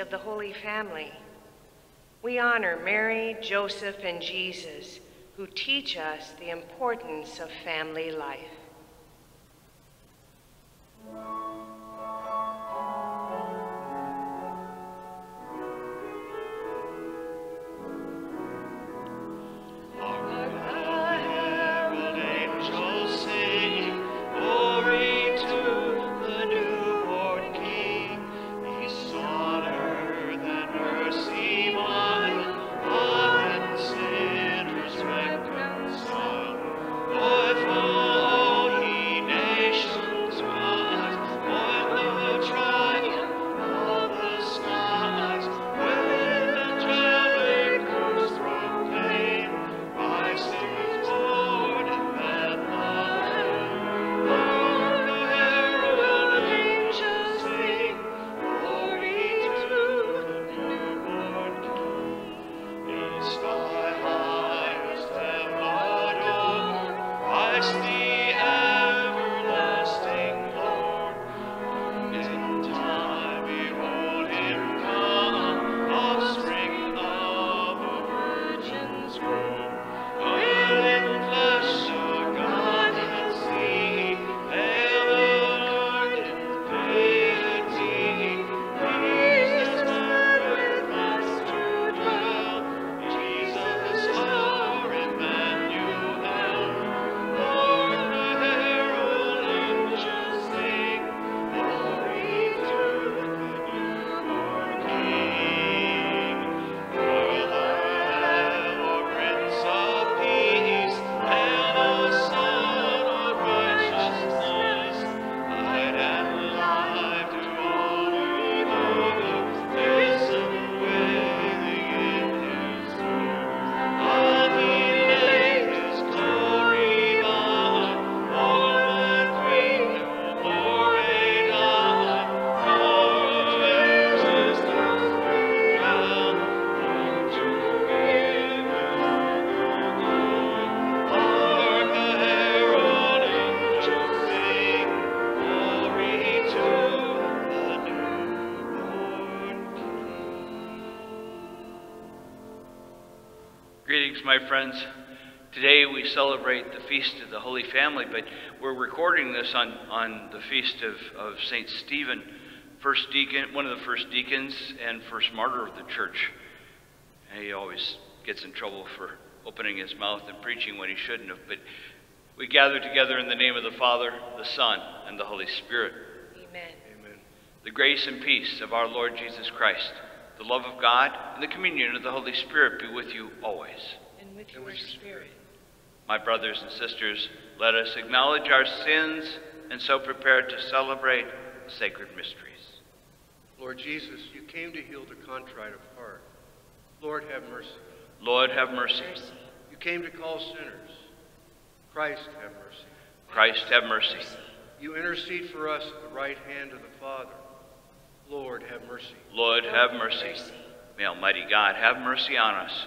of the Holy Family. We honor Mary, Joseph, and Jesus, who teach us the importance of family life. My friends. Today we celebrate the Feast of the Holy Family, but we're recording this on, on the feast of, of St. Stephen, first deacon, one of the first deacons and first martyr of the church. And he always gets in trouble for opening his mouth and preaching when he shouldn't have. But we gather together in the name of the Father, the Son, and the Holy Spirit. Amen. The grace and peace of our Lord Jesus Christ, the love of God, and the communion of the Holy Spirit be with you always. And with your spirit. My brothers and sisters, let us acknowledge our sins and so prepare to celebrate the sacred mysteries. Lord Jesus, you came to heal the contrite of heart. Lord, have mercy. Lord, have mercy. Mercy. You came to call sinners. Christ, have mercy. Christ, have mercy. You intercede for us at the right hand of the Father. Lord, have mercy. Lord, have mercy. May Almighty God have mercy on us,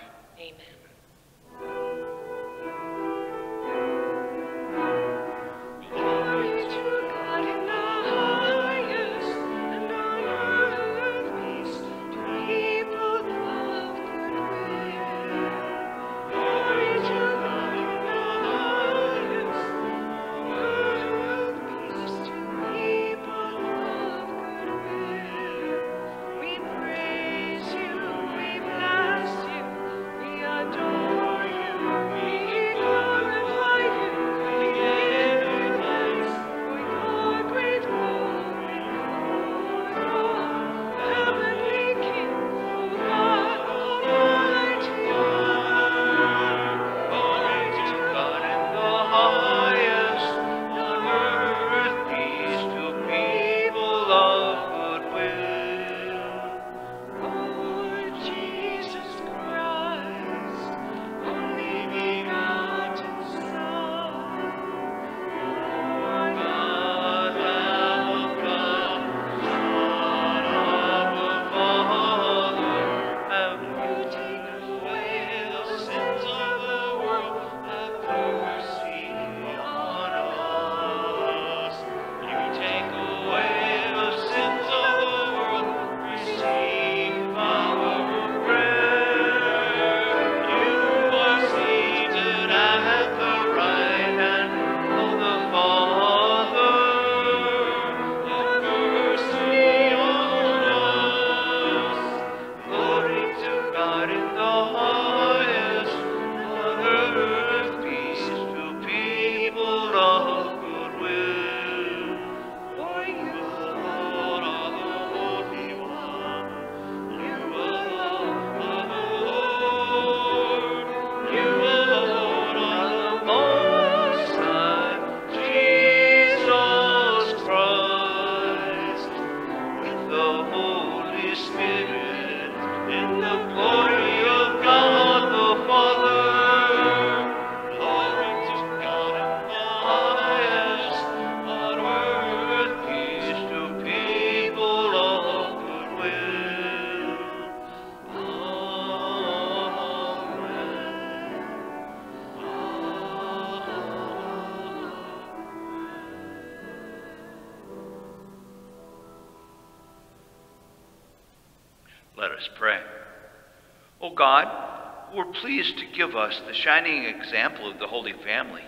Pleased to give us the shining example of the Holy Family,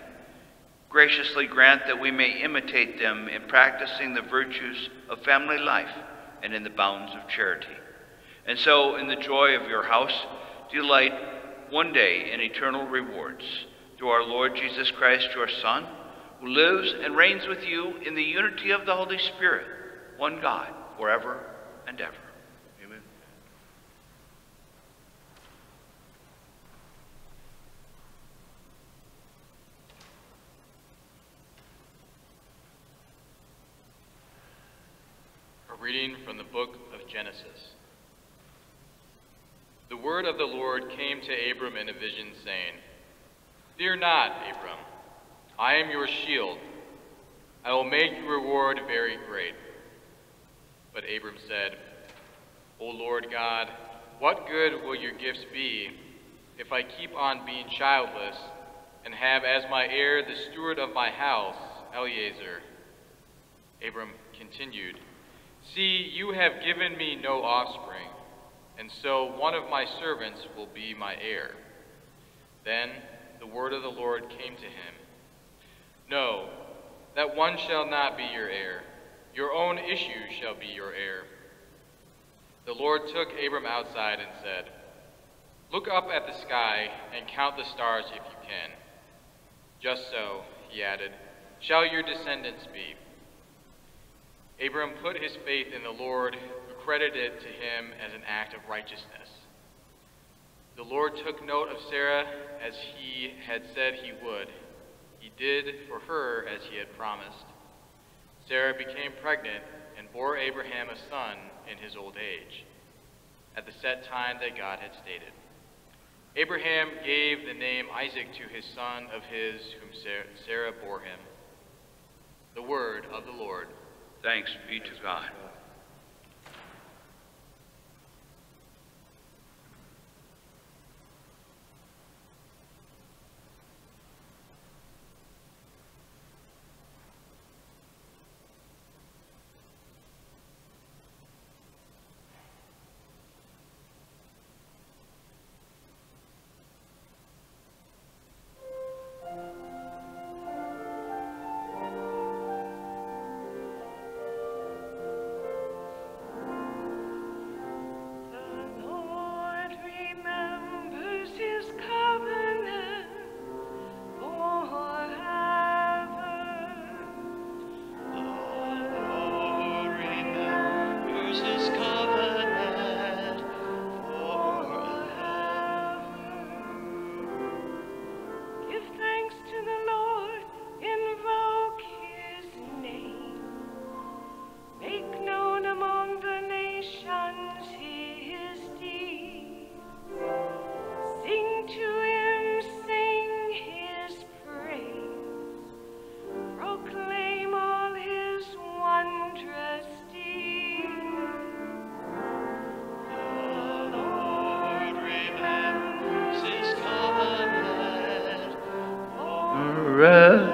graciously grant that we may imitate them in practicing the virtues of family life and in the bounds of charity. And so, in the joy of your house, delight one day in eternal rewards. Through our Lord Jesus Christ, your Son, who lives and reigns with you in the unity of the Holy Spirit, one God, forever and ever. Amen. A reading from the book of Genesis. The word of the Lord came to Abram in a vision, saying, Fear not, Abram, I am your shield. I will make your reward very great. But Abram said, O Lord God, what good will your gifts be if I keep on being childless and have as my heir the steward of my house, Eliezer? Abram continued, See, you have given me no offspring, and so one of my servants will be my heir. Then the word of the Lord came to him No, that one shall not be your heir. Your own issue shall be your heir. The Lord took Abram outside and said, Look up at the sky and count the stars if you can. Just so, he added, shall your descendants be. Abram put his faith in the Lord, credited to him as an act of righteousness. The Lord took note of Sarah as he had said he would. He did for her as he had promised. Sarah became pregnant and bore Abraham a son in his old age, at the set time that God had stated. Abraham gave the name Isaac to his son of his whom Sarah bore him. The word of the Lord. Thanks be to God. For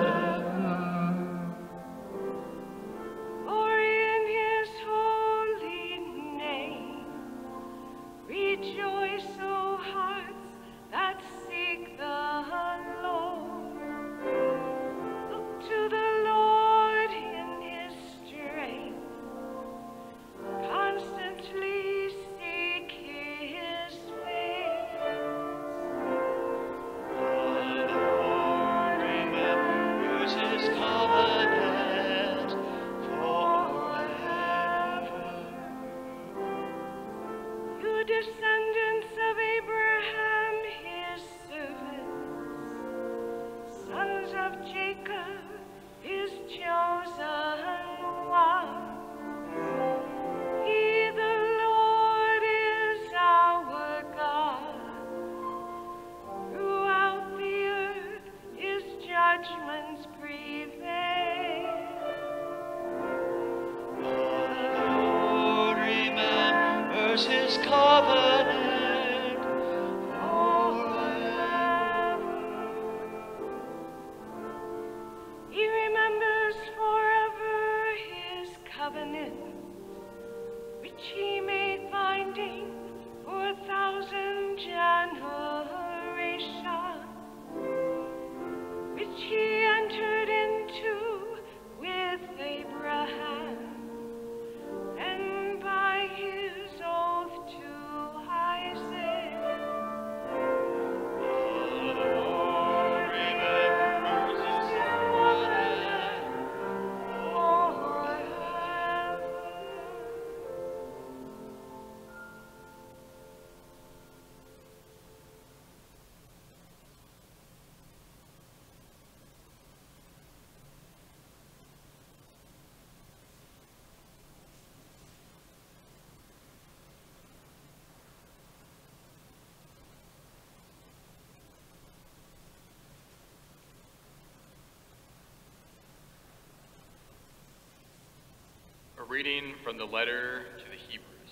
reading from the letter to the Hebrews.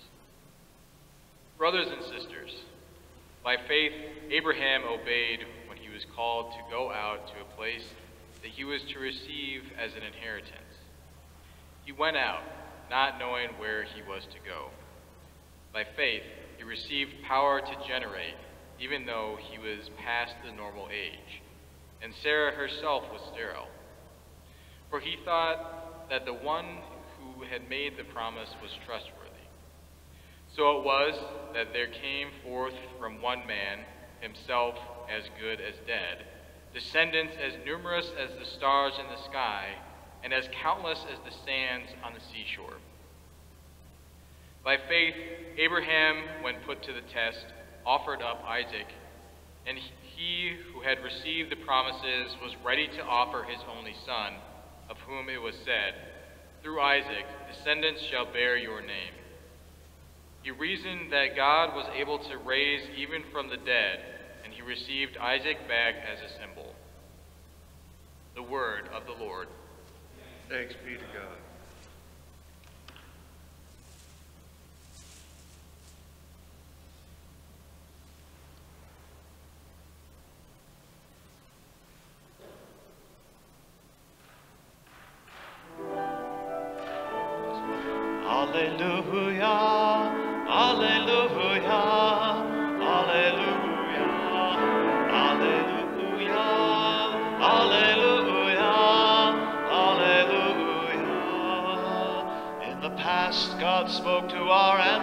Brothers and sisters, by faith Abraham obeyed when he was called to go out to a place that he was to receive as an inheritance. He went out, not knowing where he was to go. By faith he received power to generate, even though he was past the normal age, and Sarah herself was sterile. For he thought that the one who had made the promise was trustworthy. So it was that there came forth from one man, himself as good as dead, descendants as numerous as the stars in the sky, and as countless as the sands on the seashore. By faith, Abraham, when put to the test, offered up Isaac, and he who had received the promises was ready to offer his only son, of whom it was said, Through Isaac, descendants shall bear your name. He reasoned that God was able to raise even from the dead, and he received Isaac back as a symbol. The word of the Lord. Thanks be to God.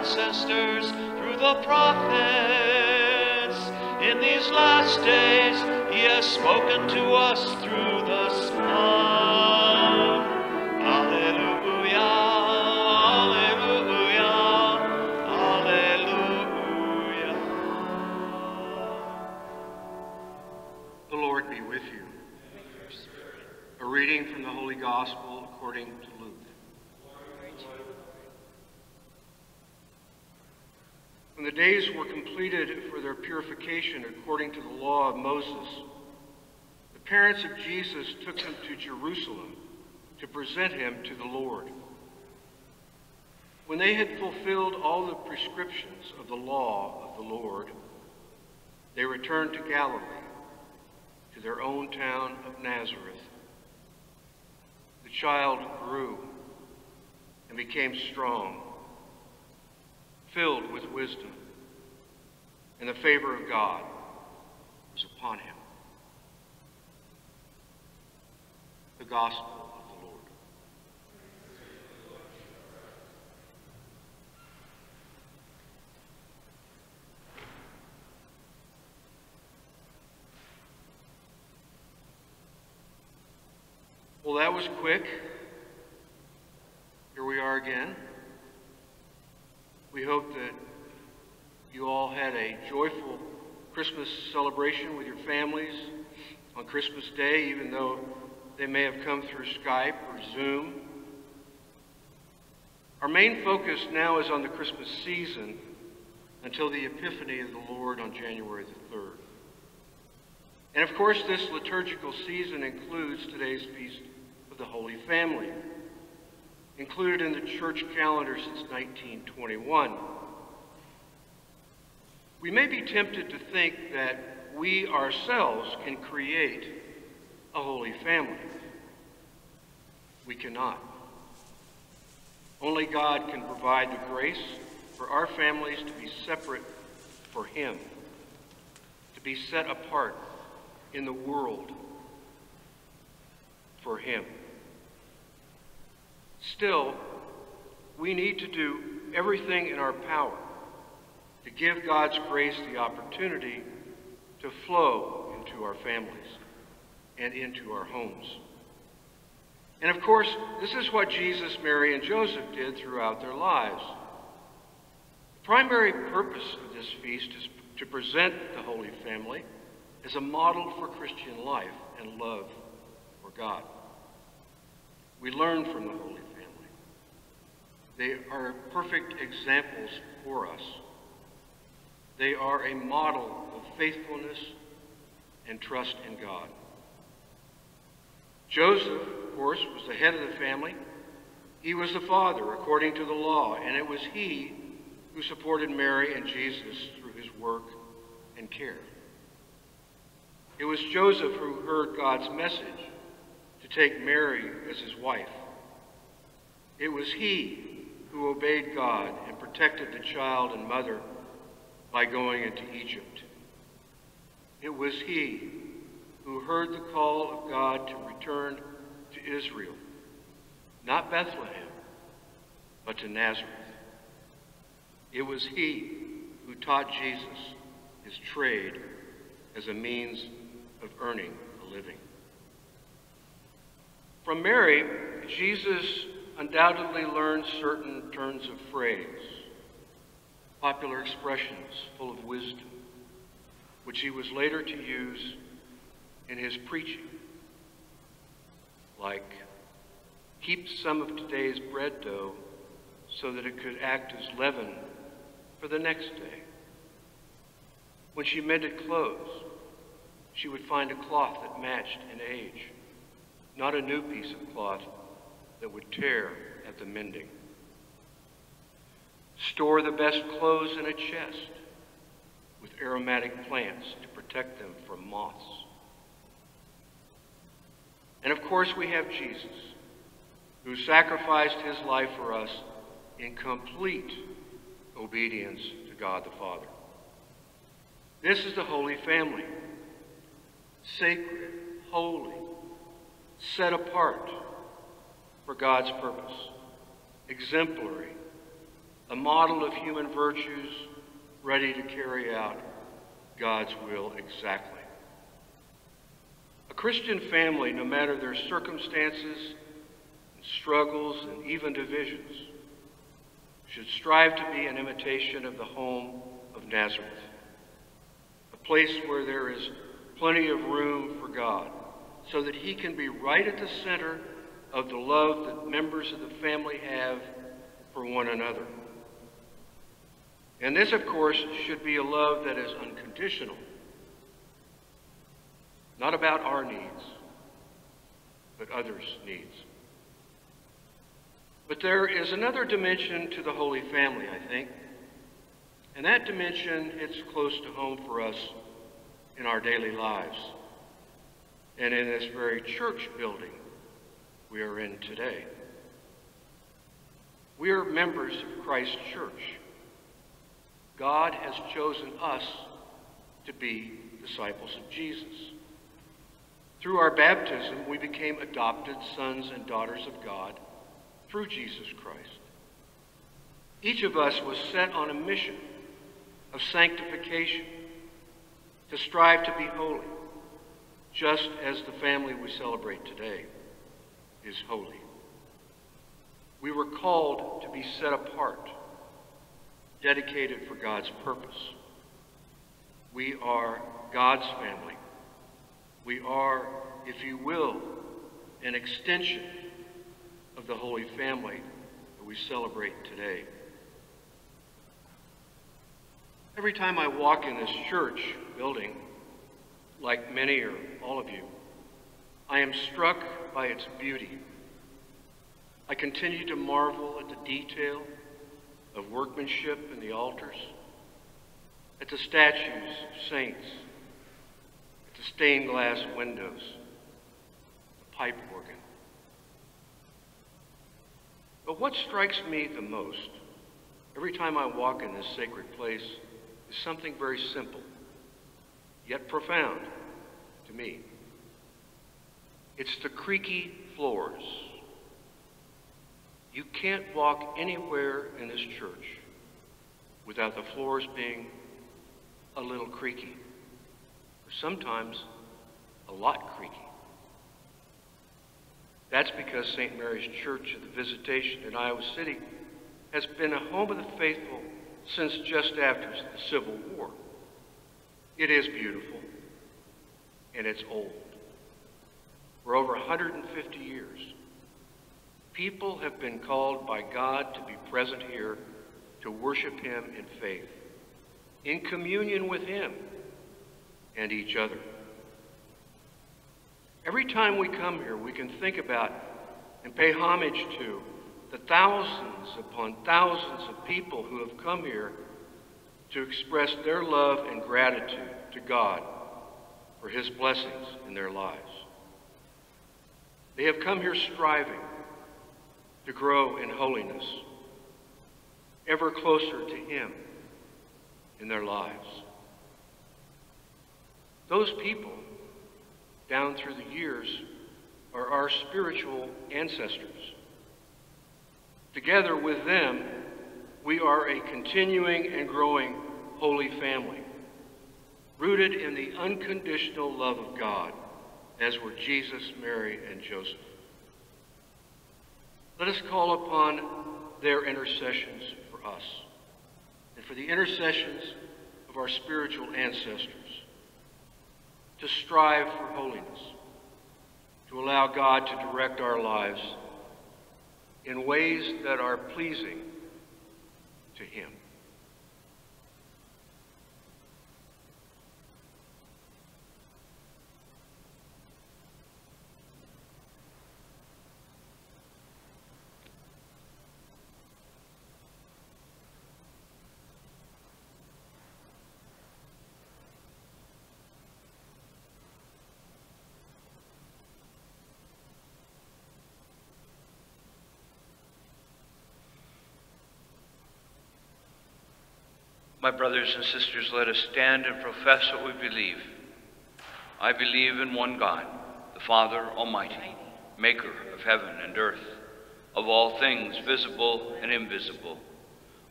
Ancestors through the prophets. In these last days, He has spoken to us through the Son. Alleluia, Alleluia, Alleluia. The Lord be with you. A reading from the Holy Gospel according to Luke. When the days were completed for their purification according to the law of Moses, the parents of Jesus took him to Jerusalem to present him to the Lord. When they had fulfilled all the prescriptions of the law of the Lord, they returned to Galilee, to their own town of Nazareth. The child grew and became strong, filled with wisdom, and the favor of God was upon him. The Gospel of the Lord. Well, that was quick. Here we are again. We hope that had a joyful Christmas celebration with your families on Christmas Day, even though they may have come through Skype or Zoom. Our main focus now is on the Christmas season until the Epiphany of the Lord on January the 3rd. And of course, this liturgical season includes today's Feast of the Holy Family, included in the church calendar since 1921. We may be tempted to think that we ourselves can create a holy family. We cannot. Only God can provide the grace for our families to be separate for Him, to be set apart in the world for Him. Still, we need to do everything in our power to give God's grace the opportunity to flow into our families and into our homes. And of course, this is what Jesus, Mary, and Joseph did throughout their lives. The primary purpose of this feast is to present the Holy Family as a model for Christian life and love for God. We learn from the Holy Family. They are perfect examples for us. They are a model of faithfulness and trust in God. Joseph, of course, was the head of the family. He was the father according to the law, and it was he who supported Mary and Jesus through his work and care. It was Joseph who heard God's message to take Mary as his wife. It was he who obeyed God and protected the child and mother by going into Egypt. It was he who heard the call of God to return to Israel, not Bethlehem, but to Nazareth. It was he who taught Jesus his trade as a means of earning a living. From Mary, Jesus undoubtedly learned certain turns of phrase, popular expressions full of wisdom, which he was later to use in his preaching, like, keep some of today's bread dough so that it could act as leaven for the next day. When she mended clothes, she would find a cloth that matched in age, not a new piece of cloth that would tear at the mending. Store the best clothes in a chest with aromatic plants to protect them from moths. And of course, we have Jesus, who sacrificed his life for us in complete obedience to God the Father. This is the Holy Family, sacred, holy, set apart for God's purpose, exemplary, a model of human virtues ready to carry out God's will exactly. A Christian family, no matter their circumstances, and struggles, and even divisions, should strive to be an imitation of the home of Nazareth, a place where there is plenty of room for God, so that He can be right at the center of the love that members of the family have for one another. And this, of course, should be a love that is unconditional, not about our needs, but others' needs. But there is another dimension to the Holy Family, I think, and that dimension hits close to home for us in our daily lives and in this very church building we are in today. We are members of Christ's church. God has chosen us to be disciples of Jesus. Through our baptism, we became adopted sons and daughters of God through Jesus Christ. Each of us was set on a mission of sanctification to strive to be holy, just as the family we celebrate today is holy. We were called to be set apart, dedicated for God's purpose. We are God's family. We are, if you will, an extension of the Holy Family that we celebrate today. Every time I walk in this church building, like many or all of you, I am struck by its beauty. I continue to marvel at the detail of workmanship in the altars, at the statues of saints, at the stained glass windows, the pipe organ. But what strikes me the most every time I walk in this sacred place is something very simple, yet profound to me. It's the creaky floors. You can't walk anywhere in this church without the floors being a little creaky, or sometimes a lot creaky. That's because St. Mary's Church of the Visitation in Iowa City has been a home of the faithful since just after the Civil War. It is beautiful, and it's old. For over 150 years, people have been called by God to be present here to worship Him in faith, in communion with Him and each other. Every time we come here, we can think about and pay homage to the thousands upon thousands of people who have come here to express their love and gratitude to God for His blessings in their lives. They have come here striving to grow in holiness, ever closer to Him in their lives. Those people, down through the years, are our spiritual ancestors. Together with them, we are a continuing and growing holy family, rooted in the unconditional love of God, as were Jesus, Mary, and Joseph. Let us call upon their intercessions for us and for the intercessions of our spiritual ancestors to strive for holiness, to allow God to direct our lives in ways that are pleasing to Him. My brothers and sisters, let us stand and profess what we believe. I believe in one God, the Father Almighty, maker of heaven and earth, of all things visible and invisible.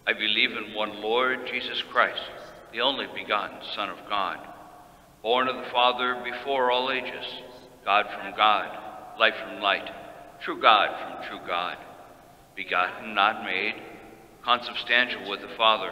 I believe in one Lord Jesus Christ, the only begotten Son of God, born of the Father before all ages, God from God, light from light, true God from true God, begotten, not made, consubstantial with the Father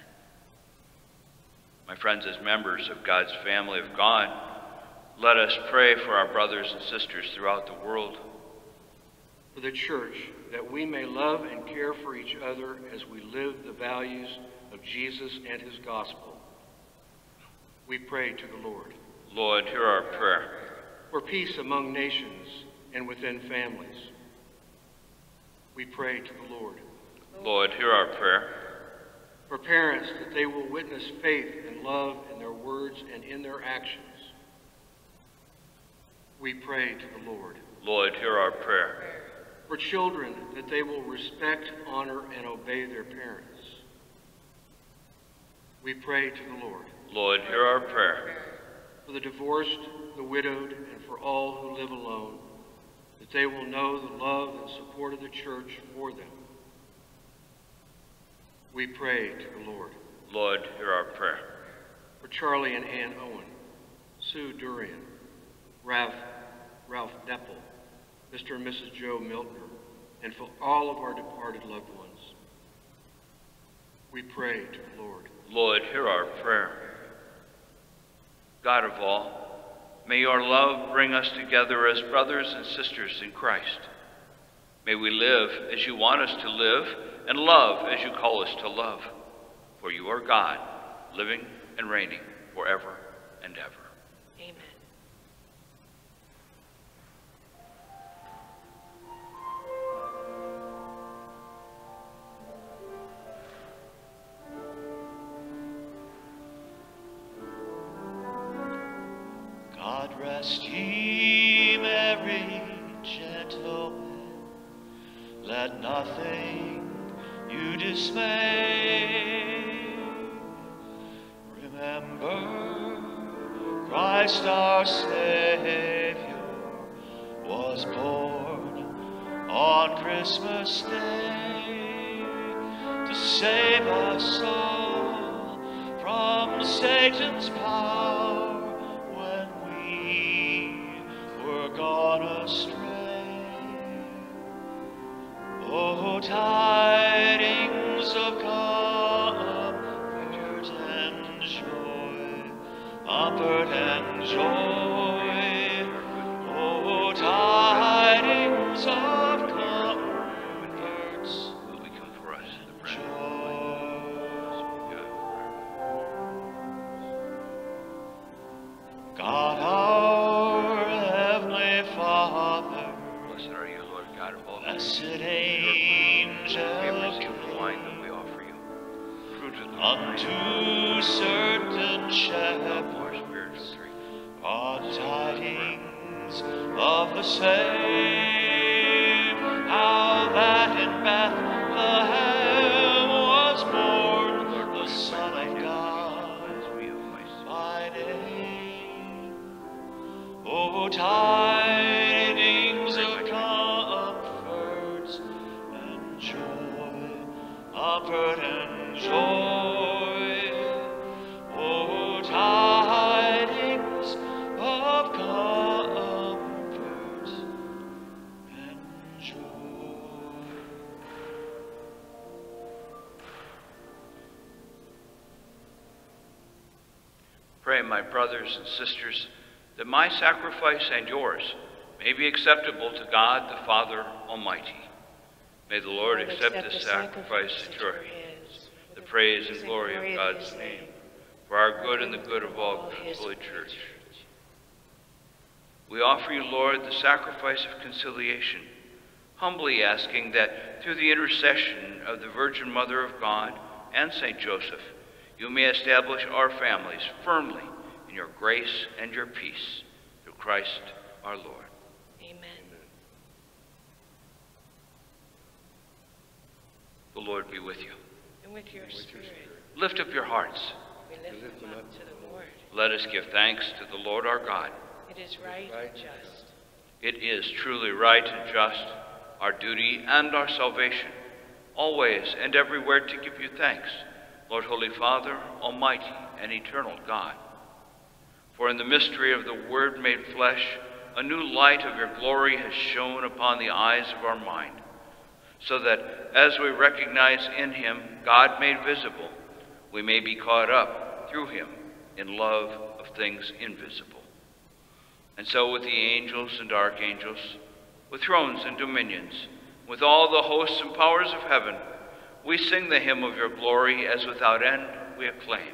My friends, as members of God's family of God, let us pray for our brothers and sisters throughout the world. For the church, that we may love and care for each other as we live the values of Jesus and his gospel. We pray to the Lord. Lord, hear our prayer. For peace among nations and within families. We pray to the Lord. Lord, hear our prayer. For parents, that they will witness faith and love in their words and in their actions. We pray to the Lord. Lord, hear our prayer. For children, that they will respect, honor, and obey their parents. We pray to the Lord. Lord, hear our prayer. For the divorced, the widowed, and for all who live alone, that they will know the love and support of the church for them. We pray to the Lord. Lord, hear our prayer. for Charlie and Ann Owen, Sue Durian, Ralph, Ralph Deppel, Mr. and Mrs. Joe Miltner, and for all of our departed loved ones. We pray to the Lord. Lord, hear our prayer. God of all, may your love bring us together as brothers and sisters in Christ. May we live as you want us to live and love as you call us to love. For you are God, living and reigning forever and ever. Amen. Unto certain shepherds, our spiritual drink. on tidings of the same, sisters, that my sacrifice and yours may be acceptable to God the Father Almighty. May the Lord accept this sacrifice at your hands, the praise and glory of God's name, for our good and the good of all His holy church. We offer you, Lord, the sacrifice of conciliation, humbly asking that through the intercession of the Virgin Mother of God and Saint Joseph, you may establish our families firmly in your grace and your peace through Christ our Lord. Amen. The Lord be with you. And with your spirit, Lift up your hearts. we lift them up to the Lord. Let us give thanks to the Lord our God. It is right and just. It is truly right and just, our duty and our salvation, always and everywhere to give you thanks, Lord Holy Father, Almighty and eternal God. For in the mystery of the Word made flesh, a new light of your glory has shone upon the eyes of our mind, so that as we recognize in him God made visible, we may be caught up through him in love of things invisible. And so with the angels and archangels, with thrones and dominions, with all the hosts and powers of heaven, we sing the hymn of your glory as without end we acclaim.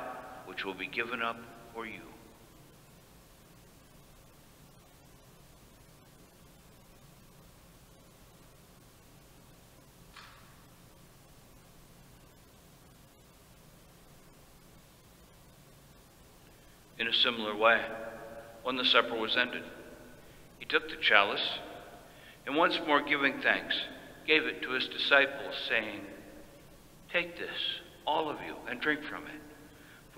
which will be given up for you. In a similar way, when the supper was ended, he took the chalice and once more giving thanks, gave it to his disciples, saying, Take this, all of you, and drink from it,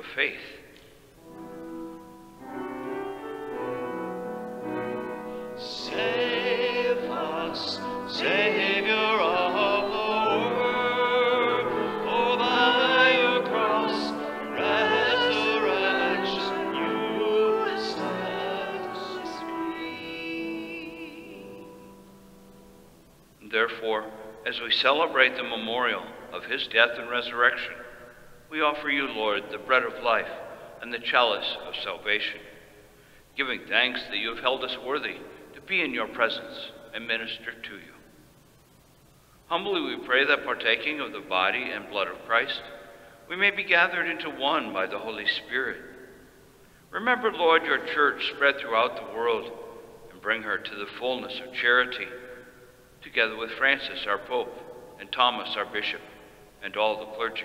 of faith. Save us, Savior of the world, for by your cross resurrection you set us. Therefore, as we celebrate the memorial of his death and resurrection, we offer you, Lord, the bread of life and the chalice of salvation, giving thanks that you have held us worthy to be in your presence and minister to you. Humbly we pray that partaking of the body and blood of Christ, we may be gathered into one by the Holy Spirit. Remember, Lord, your church spread throughout the world and bring her to the fullness of charity, together with Francis, our Pope, and Thomas, our Bishop, and all the clergy.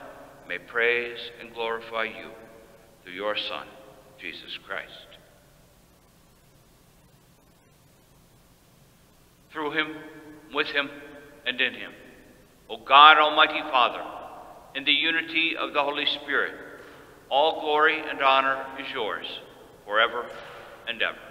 may praise and glorify you through your Son, Jesus Christ. Through him, with him, and in him, O God, Almighty Father, in the unity of the Holy Spirit, all glory and honor is yours forever and ever.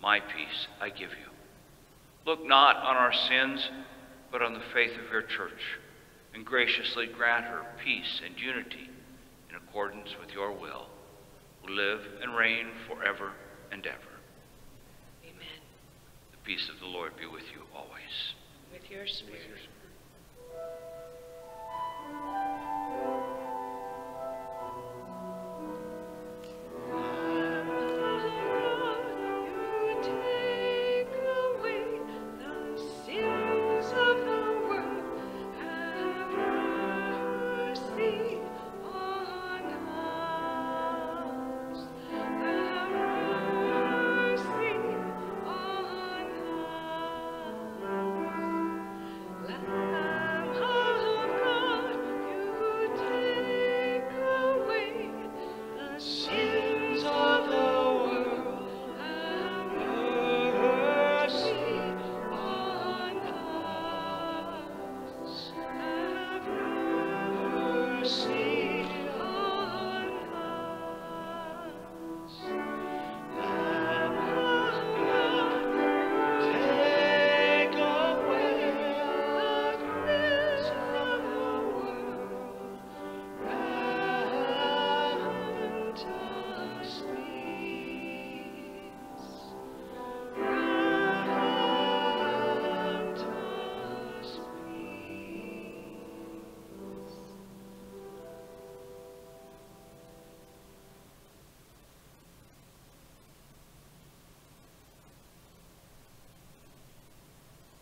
my peace I give you. Look not on our sins, but on the faith of your church, and graciously grant her peace and unity in accordance with your will, who live and reign forever and ever. Amen. The peace of the Lord be with you always. With your spirit. You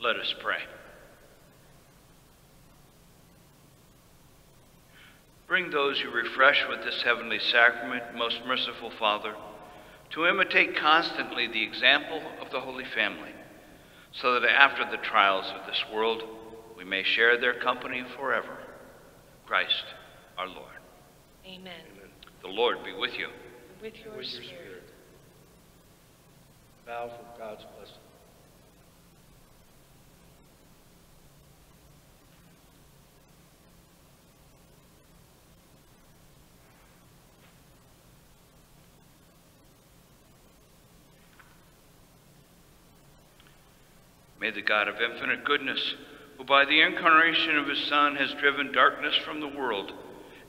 Let us pray. bring those you refresh with this heavenly sacrament, most merciful Father, to imitate constantly the example of the Holy Family, so that after the trials of this world, we may share their company forever. Christ our Lord. Amen. The Lord be with you. With your With your spirit. spirit. Vow for God's blessing. May the God of infinite goodness, who by the incarnation of his Son has driven darkness from the world,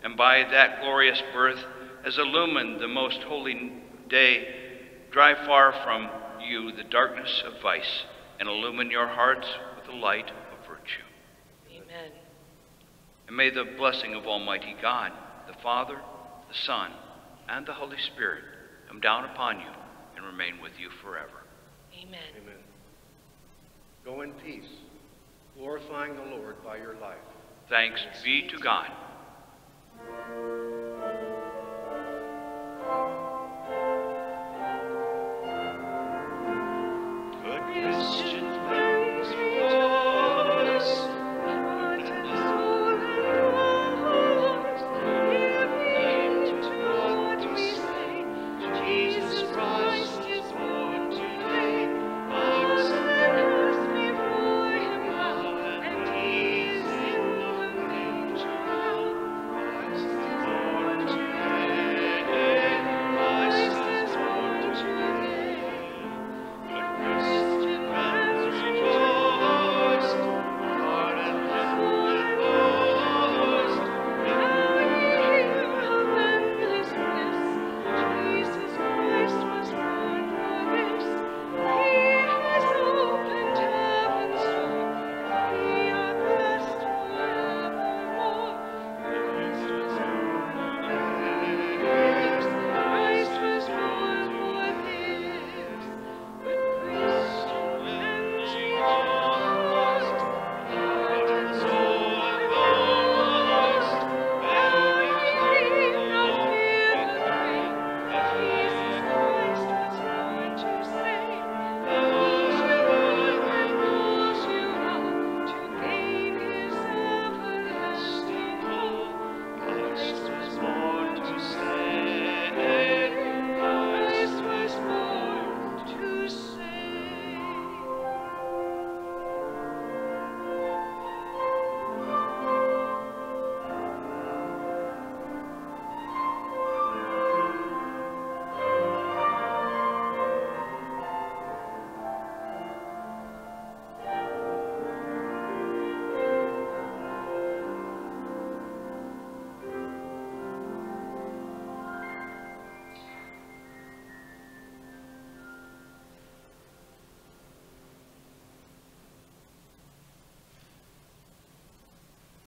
and by that glorious birth has illumined the most holy day, drive far from you the darkness of vice, and illumine your hearts with the light of virtue. Amen. And may the blessing of Almighty God, the Father, the Son, and the Holy Spirit come down upon you and remain with you forever. Amen. Amen. Go in peace, glorifying the Lord by your life. Thanks be to God. Good Christian.